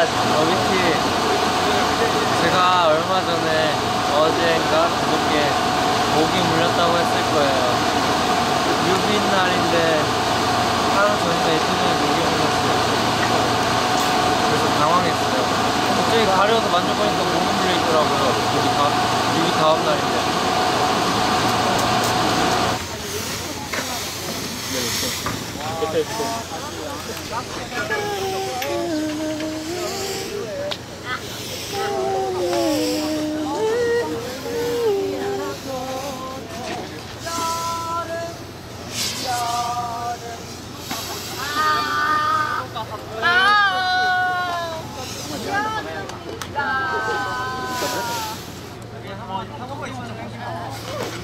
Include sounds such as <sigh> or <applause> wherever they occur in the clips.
어비티 제가 얼마 전에 어제인가 그저께 목이 물렸다고 했을 거예요. 뮤빈 날인데 하루 전에 이틀 전에 목이 물렸어요. 그래서 당황했어요. 갑자기 가려서 만져보니까 목이 물려 있더라고요. 뮤비 다음, 뮤비 다음 날인데.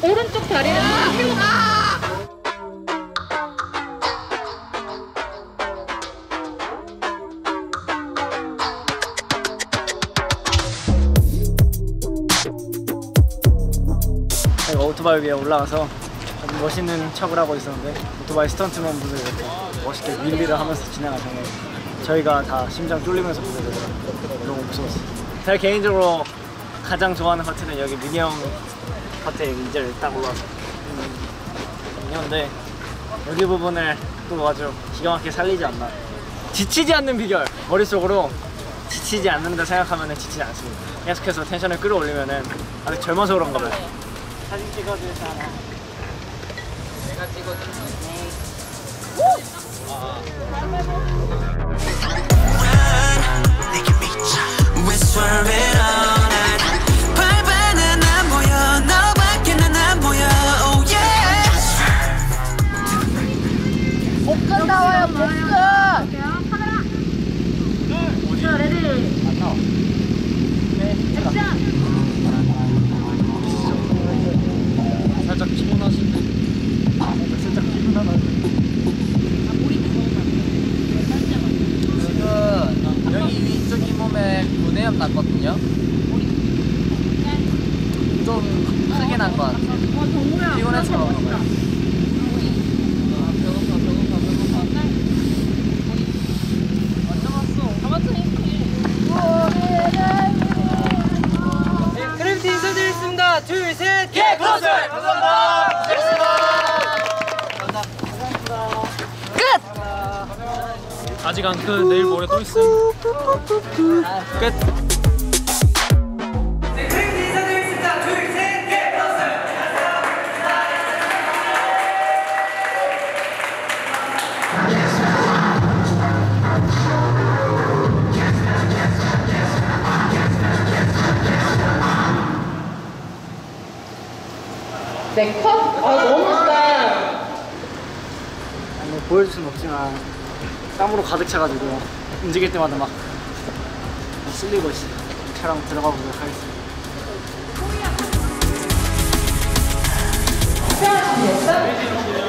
오른쪽 다리를 저희가 오토바이 위에 올라가서 아주 멋있는 척을 하고 있었는데 오토바이 스턴트맨 분들 이렇게 멋있게 윌리를 하면서 지나가잖아요 저희가 다 심장 쫄리면서 보게 되더라고요 너무 무서웠어요. 제가 개인적으로 가장 좋아하는 파트는 여기 민희 형 파트에 이제를 딱 올라와서. 있는데 여기 부분을 또 아주 기가 막히게 살리지 않나. 지치지 않는 비결! 머릿속으로 지치지 않는다 생각하면 지치지 않습니다. 계속해서 텐션을 끌어올리면 아직 젊어서 그런가 봐요 사진 찍어주잖아. 내가 찍어준 내게 구내염 났거든요. 좀 크게 난것 같아요. 어 피곤해서 그런가 봐요. 아, 배고파, 배고파, 배고파. 완전 왔어. 다 왔으니. 그래비티 인사드리겠습니다. 둘, 셋, 개! 플러스! 감사합니다. 안 끝. 내일 모레 또 있음. 끝. 네컷? 아 너무 멋있다 뭐 보여줄 순 없지만 땀으로 가득 차가지고 움직일 때마다 막 쓸리고 있어요. 촬영 들어가 보도록 하겠습니다.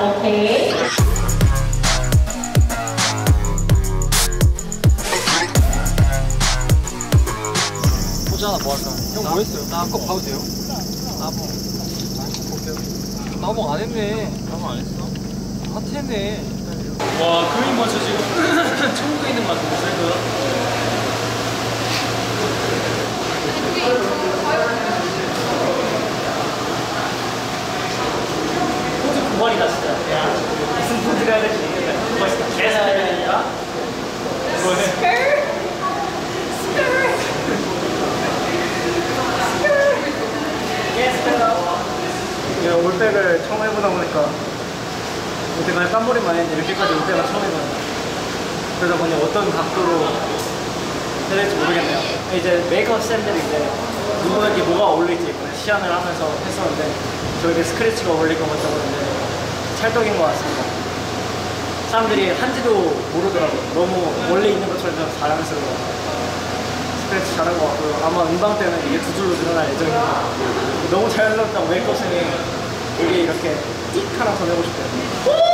오케이 포즈 하나 뭐 할까? 형 뭐 했어요? 나 아까 봐도 돼요? 나봉. 나봉 안 했네. 나만 안 했어? 하트 했네. 와 그림 맞춰 지금. <laughs> 천국에 있는 것 같은데 사이드가? 포즈 고발이다 진짜 야 무슨 포즈를 해야 될지 모르겠네 고발 진짜 개사이야 뭐해? 제가 올백을 처음 해보다 보니까 올백을 깜머리만 했는데 이렇게까지 올백을 처음 해봤는데 그러다 보니 어떤 각도로 해야 될지 모르겠네요. 이제 메이크업 쌤들이 이제 누구에게 뭐가 어울릴지 시연을 하면서 했었는데 저에게 스크래치가 어울릴 것 같다고 했는데 찰떡인 것 같습니다. 사람들이 한지도 모르더라고요. 너무 원래 있는 것처럼 좀 자랑스러워 스크래치 잘한 것 같고요. 아마 음방 때는 이게 두 줄로 늘어날 예정입니다. 너무 자연스럽다고 메이크업 쌤이 여기 이렇게 띡 하나 더 내고 싶어요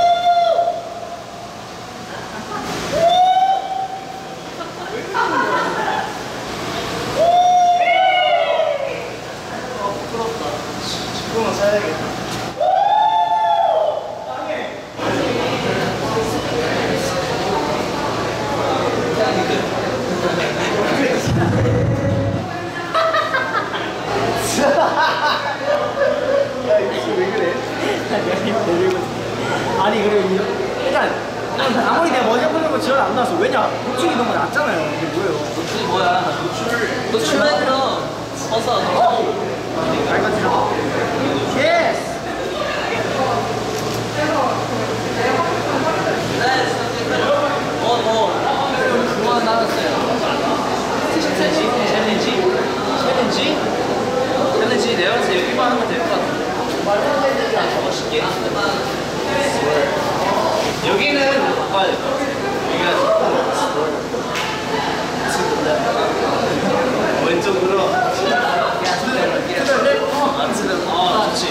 지금은 사야겠다 이렇게 아니 그리고 이- 일단 아무리 내가 먼저 보려고 지원 안 나왔어 왜냐 노출이 너무 낮잖아요 이게 뭐예요 노출이 뭐야? 노출 노출맨으로 벗어. 밝아지나 예스 어, 뭐 그만 나왔어요. 챌린지? 챌린지? 챌린지? 챌린지 내가 봤을 때 여기만 하면 될 것 같아. 아, 저거 쉽게. 여기는. 여기가 왼쪽으로. 아, 지금, 어, 좋지.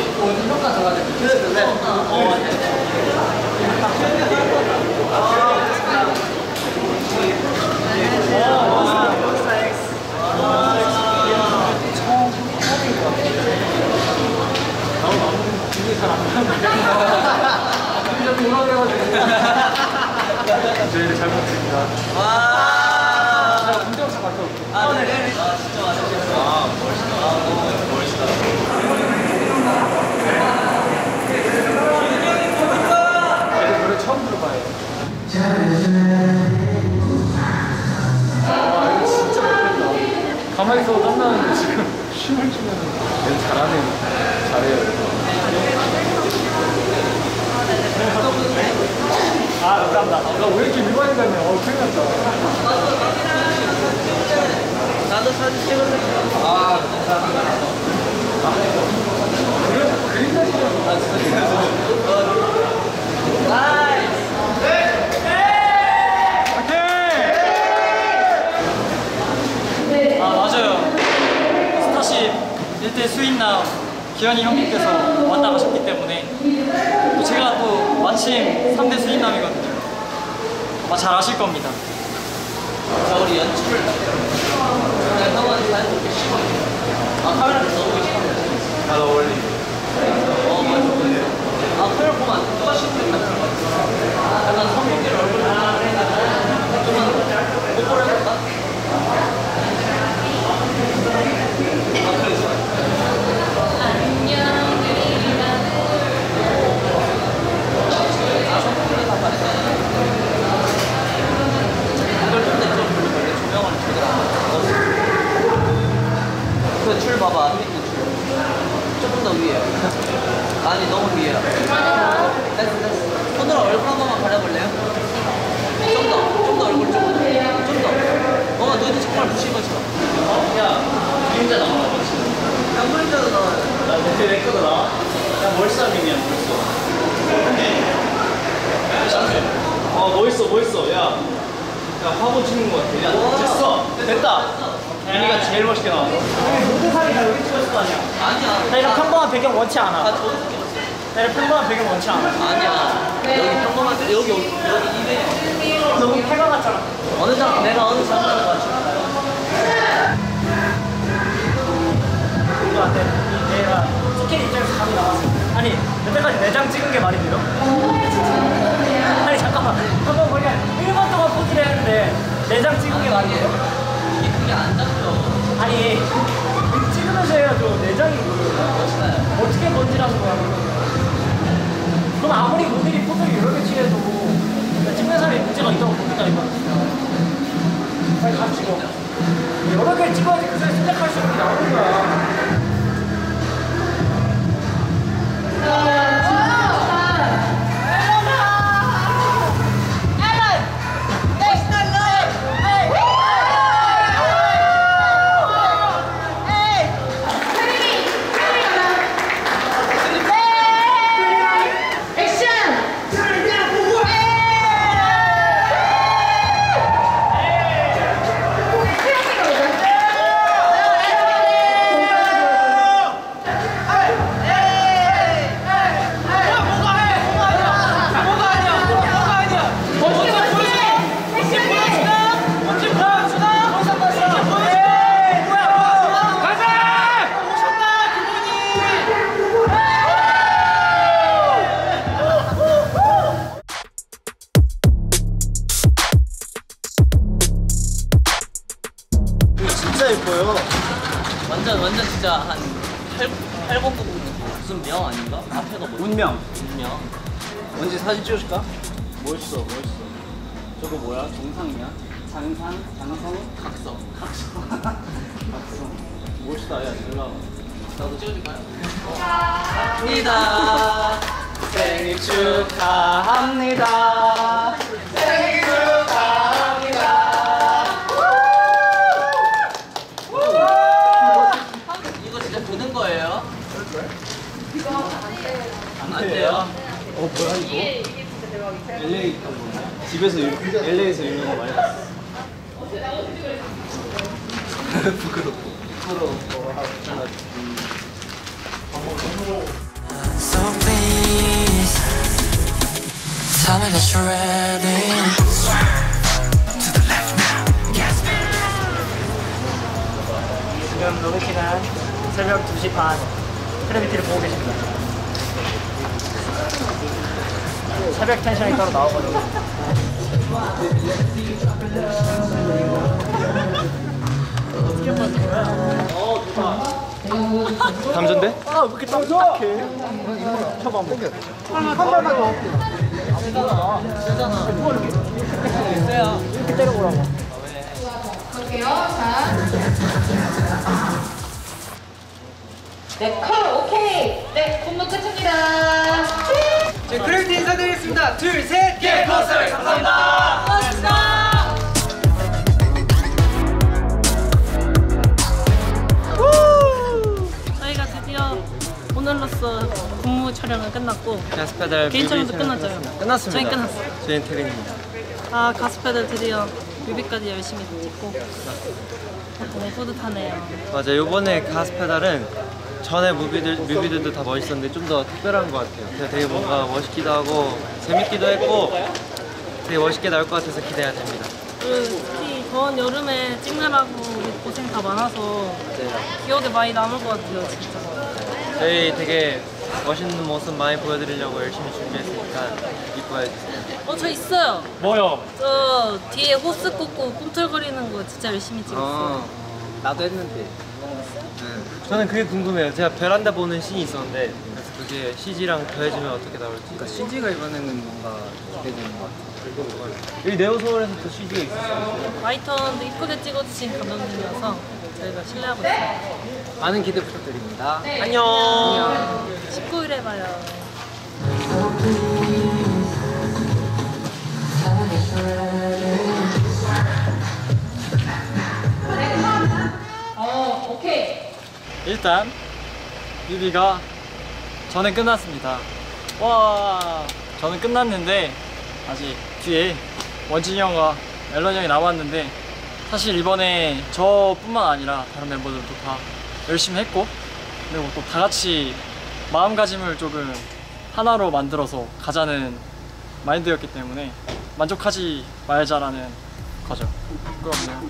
평가 들어가야 돼. 어, 네. 저희를 잘 먹습니다 와. 운전차 갔다 올게요 아, 네. 아, 진짜 맛있겠어. 아, 멋있다. 아, 멋있다. 이거 노래 처음 들어봐요 와 이거 진짜 못했다 가만히 있어도 땀나는데 지금 <laughs> 춤을 추면은 얘 잘하네 잘해요 아 감사합니다 나 왜 이렇게 일반인 같냐 어 큰일 났다 나도 사진 찍을래. 아, 감사합니다. 그래 그림 사진이라고 아, 진짜. Nice. 아 맞아요. 스타쉽 1대 수인남 기현이 형님께서 왔다 가셨기 때문에 또 제가 또 마침 3대 수인남이거든요. 아마 잘 아실 겁니다. 자, 우리 연출을. 그냥 형은 사진 찍기 싫어. 아, 카메라 너무 어울리. 어, 맞아. 아, 카메라 보면 안 돼. 누가 싫겠다. 약간 성공기를 얼굴에 좀만 뽀뽀를 해볼까? 아, 그래, 좋아. 아, 성공기를 다 말했어. 이걸 좀더 이쪽으로 돌려볼래? 조명을 제대로 안 넣었어. 그줄 봐봐, 앞에 있는 줄. 조금 더 위에. 아니, 너무 위에야. 됐어, 됐어. 손으로 얼굴 한 번만 가려볼래요? 좀 더, 좀 더 얼굴 좀 더. 좀 더. 뭔가 너희들 정말 붙인 것처럼. 어? 야, 그림자 나와. 야, 그림자도 나와요. 야, 내 레코드 나와? 야, 멀쌈이냐, 멀쌈. 어 멋있어 멋있어. 야, 야 화보 찍는 거 같아. 야 됐어. 됐다. 윤희가 제일 멋있게 나왔어. 모든 사람이 다 여기 찍었을 거 아니야. 아니야. 나 이런 평범한 배경 원치 않아. 아. 나 이런 평범한 배경 원치 않아. 아니야. 여기 평범한 데 여기 여기 이대 너무 폐가 같잖아. 어느 장 내가 어느 장면을 맞출까요? 그거 같아. 내가 티켓 입장에서 감이 나왔어. 아니 여태까지 4장 찍은 게 말이 돼요? <laughs> 멋있어, 멋있어. 저거 뭐야? 정상이야? 장상? 장성? 각성. 각성. 각성. 멋있다, 야, 잘 나와. 나도 찍어줄까요? 합니다. 생일 축하합니다. 생일 축하합니다. 이거 진짜 보는 거예요? 안 돼요? 어, 뭐야, 이거? LA 거 뭐냐? 집에서, 유- LA에서 유명한 거 많이 봤어. 부끄럽고. 부끄러워. So please tell me that you're ready. To the left now, yes. 지금 로베키는 새벽 2시 반 크래비티를 보고 계십니다. 새벽 텐션이 따로 나오거든요. 감전돼? 아, 왜 이렇게 딱딱해? 쳐봐, 한번. 한 발만 더. 세잖아. 이렇게 때려보라고. 볼게요. 자. 네, 컷 오케이. 네, 군무 끝입니다. 네, 크래비티 인사드리겠습니다. 둘, 셋, 예, 컷을 감사합니다. 저희가 드디어 오늘로써 군무 촬영은 끝났고 Gas Pedal 개인 뮤비 촬영도 촬영 끝났죠? 끝났습니다. 저희 끝났어요. 저희는 퇴근입니다. 아 가스페달 드디어 뮤비까지 열심히 찍고 너무 뿌듯하네요. 맞아 요번에 가스페달은 전에 뮤비들, 뮤비들도 다 멋있었는데 좀 더 특별한 것 같아요. 되게 뭔가 멋있기도 하고 재밌기도 했고 되게 멋있게 나올 것 같아서 기대가 됩니다. 그리고 특히 더운 여름에 찍느라고 고생 다 많아서 기억에 많이 남을 것 같아요 진짜. 저희 되게 멋있는 모습 많이 보여드리려고 열심히 준비했으니까 이뻐해 주세요. 어 저 있어요. 뭐요? 저 뒤에 호스 꽂고 꿈틀거리는 거 진짜 열심히 찍었어요. 나도 했는데. 저는 그게 궁금해요. 제가 베란다 보는 씬이 있었는데 그래서 그게 CG랑 더해지면 어떻게 나올지. 그러니까 CG가 이번에는 뭔가 기대되는 것 같아요. 여기 네오서울에서도 CG가 있었어요. 마이턴도 이쁘게 찍어주신 감독님이어서 저희가 신뢰하고 있어요. 많은 기대 부탁드립니다. 안녕. 19일에 봐요. 어, 일단 뮤비가 저는 끝났습니다. 와, 저는 끝났는데 아직 뒤에 원진이 형과 앨런 형이 남았는데 사실 이번에 저뿐만 아니라 다른 멤버들도 다 열심히 했고 그리고 또 다 같이 마음가짐을 조금 하나로 만들어서 가자는 마인드였기 때문에 만족하지 말자라는 거죠. 부끄럽네요.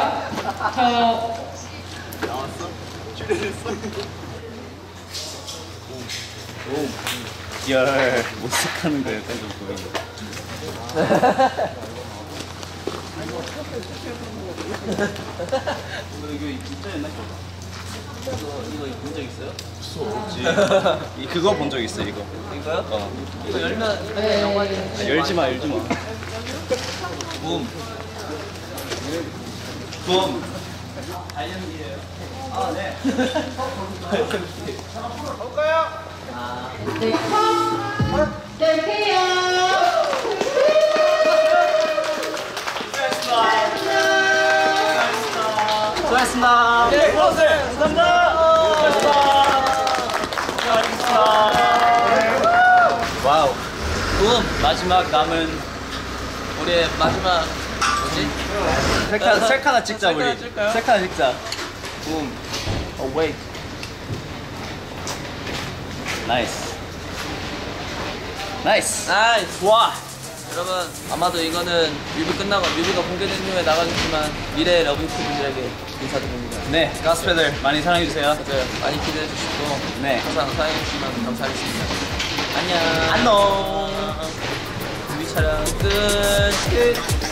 네, 좋아요. 저열 모색하는 거 약간 좀. 너 이거 진짜 옛날 거다. 이거 이거 본 적 있어요? 없지. 그거 본 적 있어 이거. 이거요? 어. 이거 열면 아, 열지 마 열지 마. 붐. 붐. 다이언이에요. 아 네. 네, 컷. 네. 수고하셨습니다. 네, wow. 마지막 남은 우리의 마지막 뭐지? 셀카 셀카 하나 찍자 셀카 우리. 하나 찍을까요? 셀카 하나 찍자. 붐. 어 웨이. nice. nice. nice. 와. 여러분 아마도 이거는 뮤비 끝나고 뮤비가 공개된 후에 나가겠지만 미래의 LUVITY 분들에게 인사드립니다. 네, Gas Pedal 많이 사랑해 주세요. 맞아요. 많이 기대해 주시고 네. 항상 사랑해 주시면 감사하겠습니다. 안녕. 안녕. 뮤비 촬영 끝. 끝.